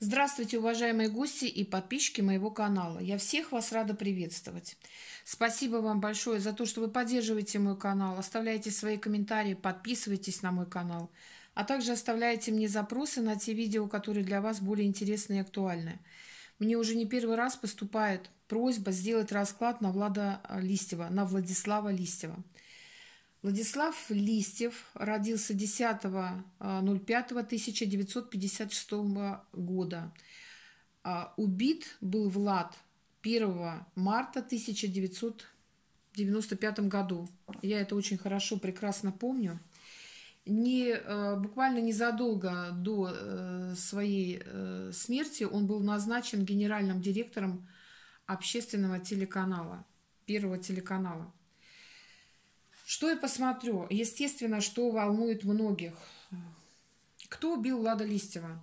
Здравствуйте, уважаемые гости и подписчики моего канала. Я всех вас рада приветствовать. Спасибо вам большое за то, что вы поддерживаете мой канал, оставляете свои комментарии, подписывайтесь на мой канал, а также оставляете мне запросы на те видео, которые для вас более интересны и актуальны. Мне уже не первый раз поступает просьба сделать расклад на Влада Листьева, на Владислава Листьева. Владислав Листьев родился 10.05.1956 года. А, убит был Влад 1 марта 1995 году. Я это очень хорошо, прекрасно помню. Не, э, буквально незадолго до э, своей э, смерти он был назначен генеральным директором общественного телеканала, первого телеканала. Что я посмотрю? Естественно, что волнует многих. Кто убил Влада Листьева?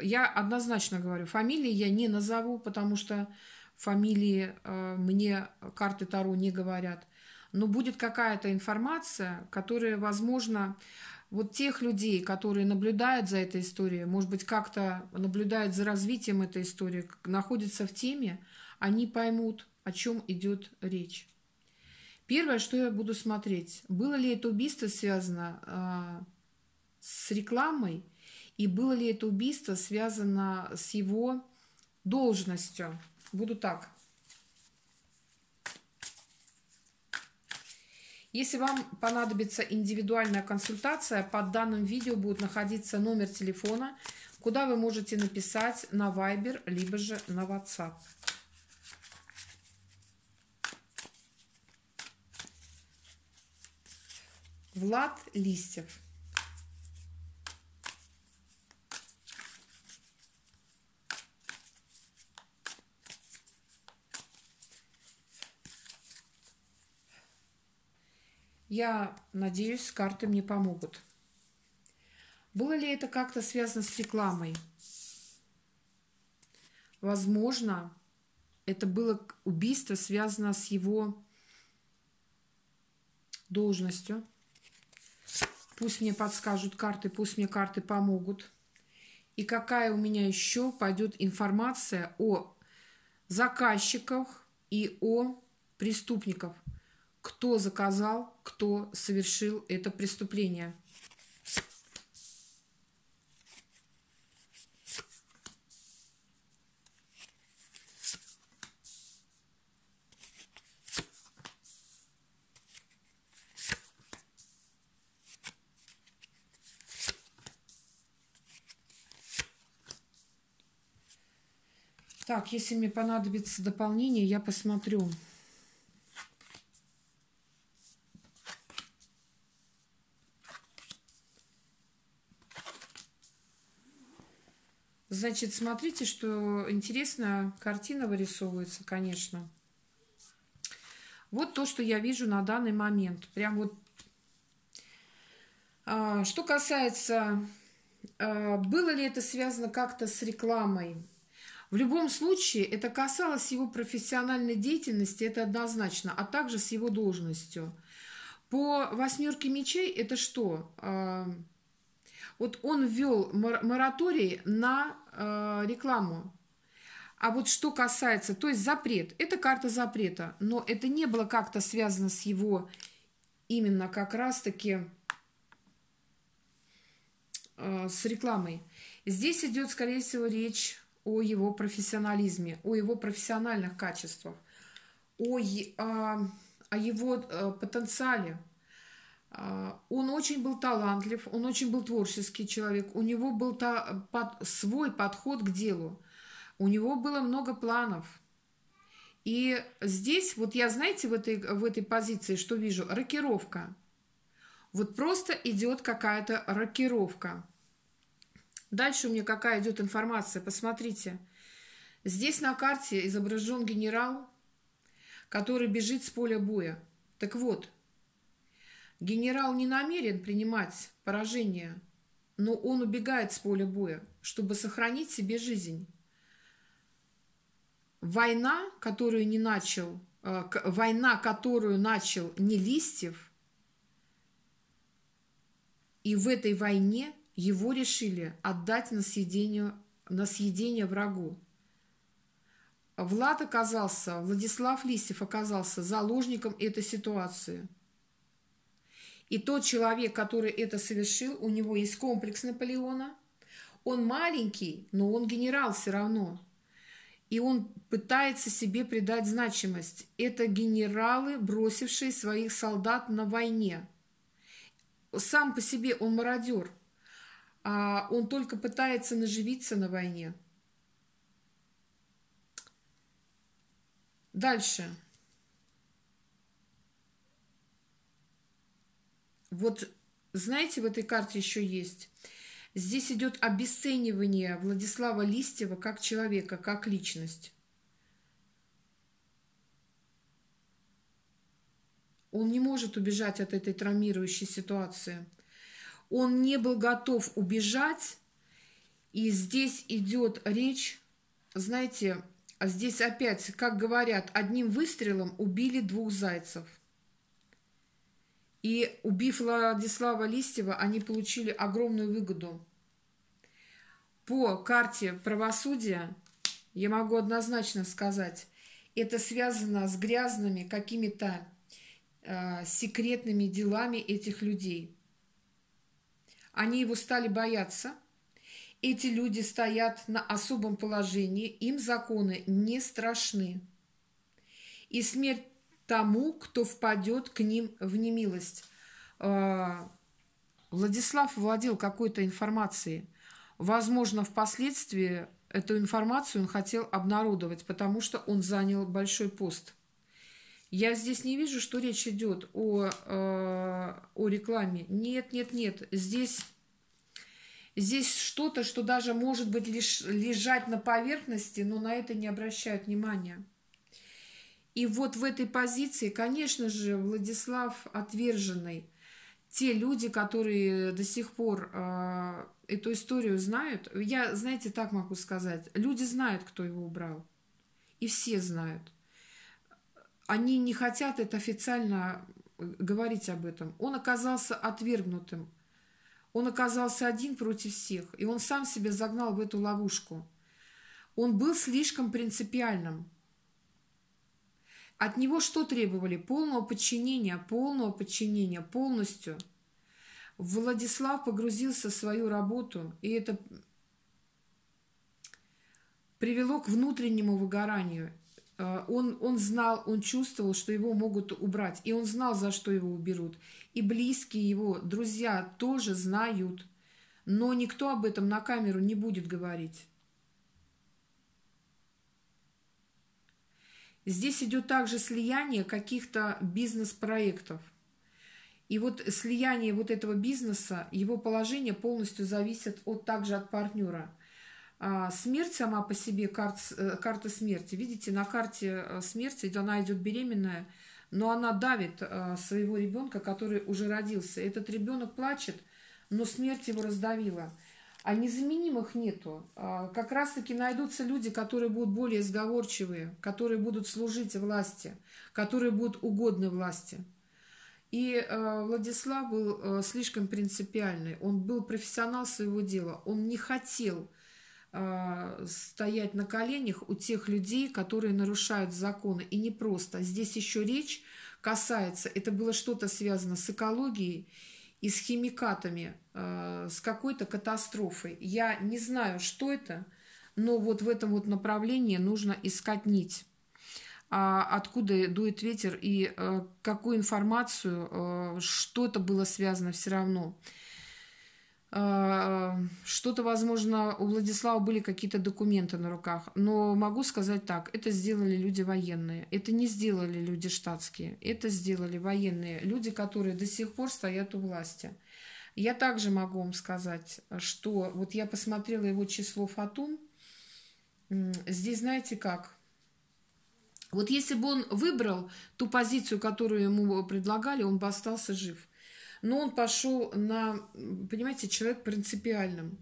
Я однозначно говорю, фамилии я не назову, потому что фамилии э, мне карты Таро не говорят. Но будет какая-то информация, которая, возможно, вот тех людей, которые наблюдают за этой историей, может быть, как-то наблюдают за развитием этой истории, находятся в теме, они поймут, о чем идет речь. Первое, что я буду смотреть, было ли это убийство связано э, с рекламой, и было ли это убийство связано с его должностью. Буду так. Если вам понадобится индивидуальная консультация, под данным видео будет находиться номер телефона, куда вы можете написать на Viber, либо же на WhatsApp. Влад Листьев. Я надеюсь, карты мне помогут. Было ли это как-то связано с рекламой? Возможно, это было убийство, связано с его должностью. Пусть мне подскажут карты, пусть мне карты помогут. И какая у меня еще пойдет информация о заказчиках и о преступниках. Кто заказал, кто совершил это преступление. Так, если мне понадобится дополнение, я посмотрю. Значит, смотрите, что интересно, картина вырисовывается, конечно. Вот то, что я вижу на данный момент. Прям вот. А, что касается, а, было ли это связано как-то с рекламой? В любом случае, это касалось его профессиональной деятельности, это однозначно, а также с его должностью. По восьмерке мечей это что? А, вот он ввел мораторий на а, рекламу. А вот что касается, то есть запрет, это карта запрета, но это не было как-то связано с его именно как раз-таки а, с рекламой. Здесь идет, скорее всего, речь о его профессионализме, о его профессиональных качествах, о, о, о его э, потенциале. А, он очень был талантлив, он очень был творческий человек, у него был та, под, свой подход к делу, у него было много планов. И здесь, вот я, знаете, в этой, в этой позиции, что вижу? Рокировка. Вот просто идет какая-то рокировка. Дальше у меня какая идет информация, посмотрите. Здесь на карте изображен генерал, который бежит с поля боя. Так вот, генерал не намерен принимать поражение, но он убегает с поля боя, чтобы сохранить себе жизнь. Война, которую не начал, э, война, которую начал не Листьев, и в этой войне его решили отдать на съедение на съедение врагу. Влад оказался, Владислав Листьев оказался заложником этой ситуации. И тот человек, который это совершил, у него есть комплекс Наполеона. Он маленький, но он генерал все равно. И он пытается себе придать значимость. Это генералы, бросившие своих солдат на войне. Сам по себе он мародер, а он только пытается наживиться на войне. Дальше. Вот знаете, в этой карте еще есть. Здесь идет обесценивание Владислава Листьева как человека, как личность. Он не может убежать от этой травмирующей ситуации. Он не был готов убежать. И здесь идет речь, знаете, здесь опять, как говорят, одним выстрелом убили двух зайцев. И убив Владислава Листьева, они получили огромную выгоду. По карте правосудия я могу однозначно сказать, это связано с грязными какими-то э, секретными делами этих людей. Они его стали бояться. Эти люди стоят на особом положении, им законы не страшны. И смерть тому, кто впадет к ним в немилость. А, Владислав владел какой-то информацией. Возможно, впоследствии эту информацию он хотел обнародовать, потому что он занял большой пост. Я здесь не вижу, что речь идет о, э, о рекламе. Нет, нет, нет. Здесь, здесь что-то, что даже может быть лишь лежать на поверхности, но на это не обращают внимания. И вот в этой позиции, конечно же, Владислав отверженный. Те люди, которые до сих пор э, эту историю знают, я, знаете, так могу сказать, люди знают, кто его убрал. И все знают. Они не хотят это официально говорить об этом. Он оказался отвергнутым. Он оказался один против всех. И он сам себя загнал в эту ловушку. Он был слишком принципиальным. От него что требовали? Полного подчинения, полного подчинения, полностью. Владислав погрузился в свою работу, и это привело к внутреннему выгоранию. Э, он, он знал, он чувствовал, что его могут убрать, и он знал, за что его уберут. И близкие его, друзья тоже знают, но никто об этом на камеру не будет говорить. Здесь идет также слияние каких-то бизнес-проектов. И вот слияние вот этого бизнеса, его положение полностью зависит от, также от партнера. А смерть сама по себе, карт, э, карта смерти. Видите, на карте э, смерти она идет беременная, но она давит э, своего ребенка, который уже родился. Этот ребенок плачет, но смерть его раздавила а незаменимых нету. А, как раз-таки найдутся люди, которые будут более сговорчивые, которые будут служить власти, которые будут угодны власти. И Владислав был слишком принципиальный, он был профессионал своего дела, он не хотел стоять на коленях у тех людей, которые нарушают законы. И не просто. Здесь еще речь касается, это было что-то связано с экологией и с химикатами, э, с какой-то катастрофой. Я не знаю, что это, но вот в этом вот направлении нужно искать нить. А откуда дует ветер и какую информацию, что это было связано все равно. А, что-то, возможно, у Владислава были какие-то документы на руках. Но могу сказать так, это сделали люди военные. Это не сделали люди штатские. Это сделали военные. Люди, которые до сих пор стоят у власти. Я также могу вам сказать, что вот я посмотрела его число фатум. Здесь знаете как? Вот если бы он выбрал ту позицию, которую ему предлагали, он бы остался жив но он пошел на, понимаете, человек принципиальным.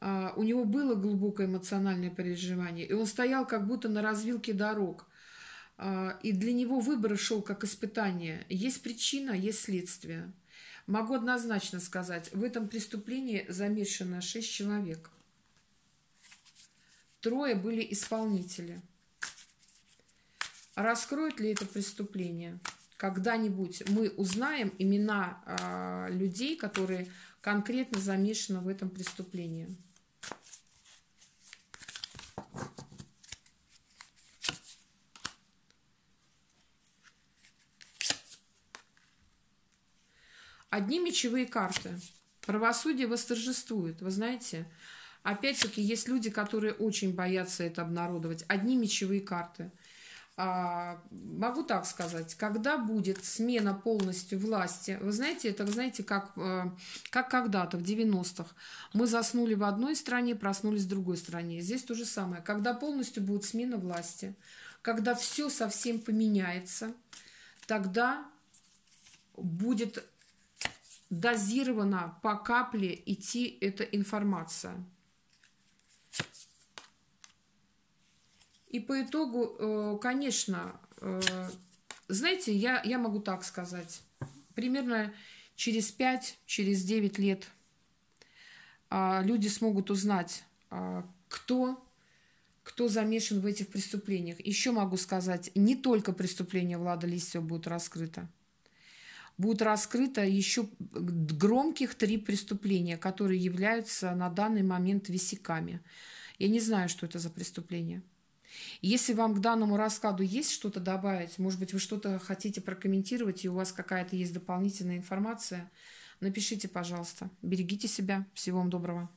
А, у него было глубокое эмоциональное переживание, и он стоял как будто на развилке дорог. А, и для него выбор шел как испытание. Есть причина, есть следствие. Могу однозначно сказать, в этом преступлении замешано шесть человек. трое были исполнители. Раскроет ли это преступление? Когда-нибудь мы узнаем имена э, людей, которые конкретно замешаны в этом преступлении. Одни мечевые карты. Правосудие восторжествует. Вы знаете, опять-таки, есть люди, которые очень боятся это обнародовать. Одни мечевые карты. А, могу так сказать, когда будет смена полностью власти, вы знаете, это, знаете, как, э, как когда-то в 90-х мы заснули в одной стране, проснулись в другой стране. Здесь то же самое. Когда полностью будет смена власти, когда все совсем поменяется, тогда будет дозированно по капле идти эта информация. И по итогу, э, конечно, э, знаете, я, я могу так сказать, примерно через 5, через 9 лет а, люди смогут узнать, а, кто, кто замешан в этих преступлениях. Еще могу сказать, не только преступление Влада Листьева будет раскрыто будет раскрыто еще громких три преступления, которые являются на данный момент висяками. Я не знаю, что это за преступление. Если вам к данному раскладу есть что-то добавить, может быть, вы что-то хотите прокомментировать, и у вас какая-то есть дополнительная информация, напишите, пожалуйста. Берегите себя. Всего вам доброго.